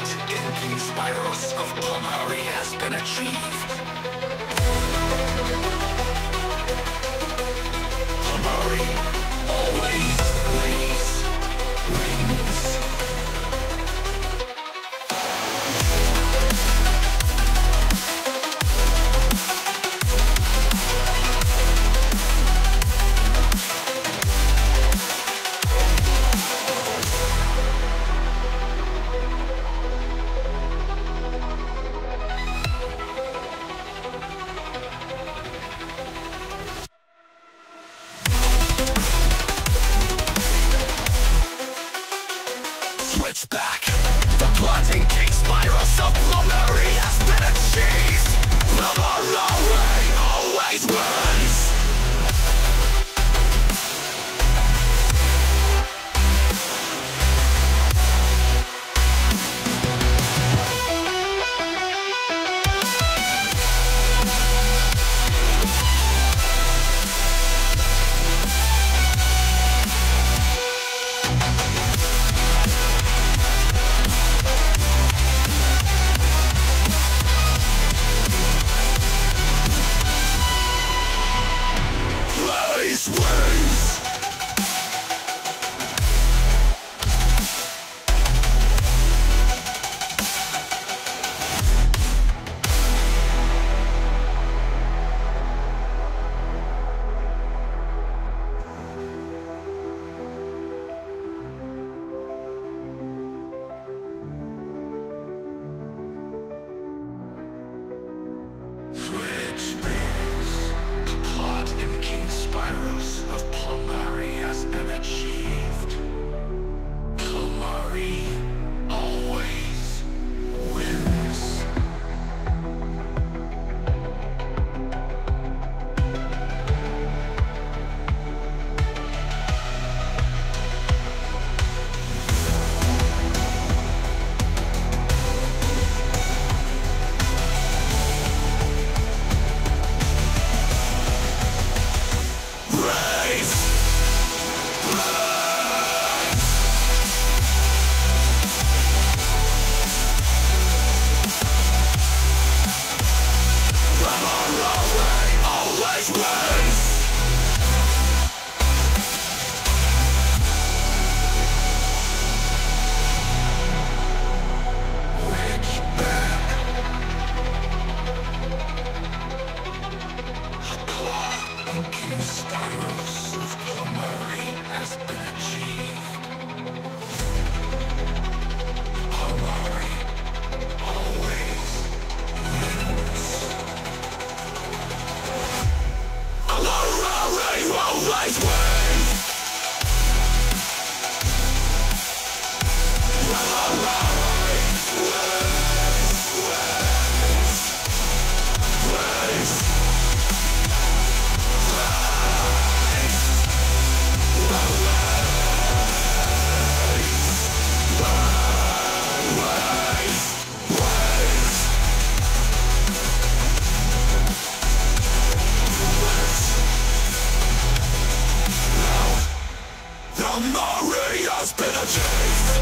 Not in these spirals of plenary has been achieved. Stars. apologized.